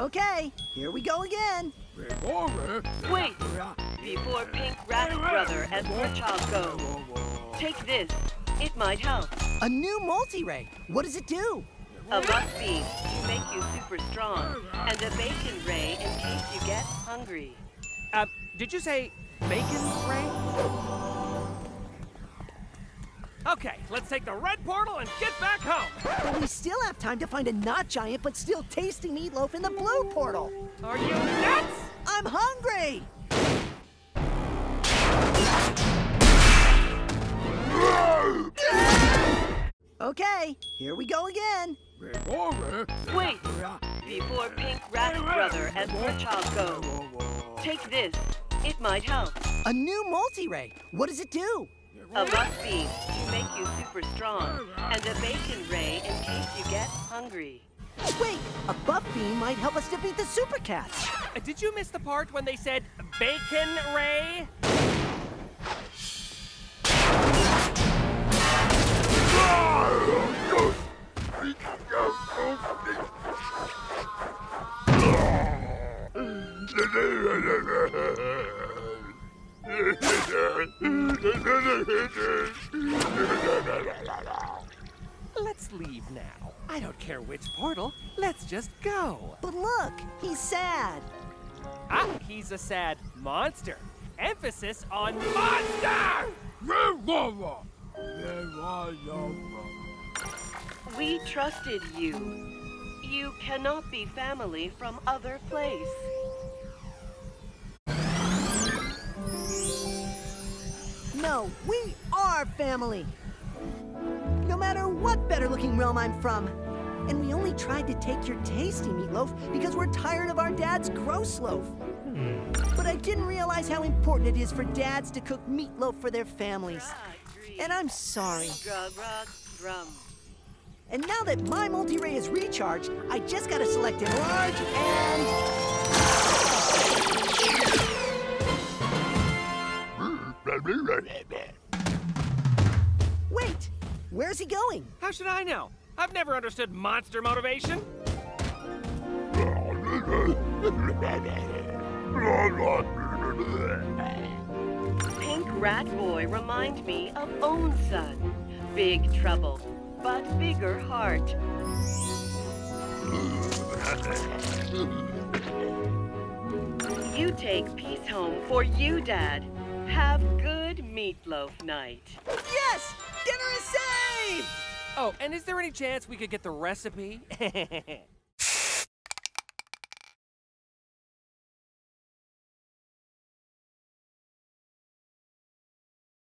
Okay, here we go again. Wait! Before Pink Rat Brother and Child go, take this. It might help. A new multi-ray. What does it do? A buff beam to make you super strong, and a bacon ray in case you get hungry. Uh, did you say bacon, Ray? Okay, let's take the red portal and get back home. But we still have time to find a not giant but still tasty meatloaf in the blue portal. Are you nuts? I'm hungry! Okay, here we go again. Wait! Before Pink Rat Brother and Child go, take this. It might help. A new multi-ray. What does it do? A buff beam to make you super strong, and a bacon ray in case you get hungry. Wait, a buff beam might help us defeat the Super Cats. Uh, did you miss the part when they said bacon, Ray? Let's leave now. I don't care which portal. Let's just go. But look, he's sad. Ah, he's a sad monster. Emphasis on monster! We trusted you. You cannot be family from other place. No, we are family. No matter what better looking realm I'm from. And we only tried to take your tasty meatloaf because we're tired of our dad's gross loaf. Hmm. But I didn't realize how important it is for dads to cook meatloaf for their families. And I'm sorry. Grug, rug, drum. And now that my multi-ray is recharged, I just gotta select enlarge and... Wait! Where's he going? How should I know? I've never understood monster motivation. Pink Rat Boy remind me of own son. Big trouble, but bigger heart. You take piece home for you, Dad. Have good meatloaf night. Yes! Dinner is saved! Oh, and is there any chance we could get the recipe?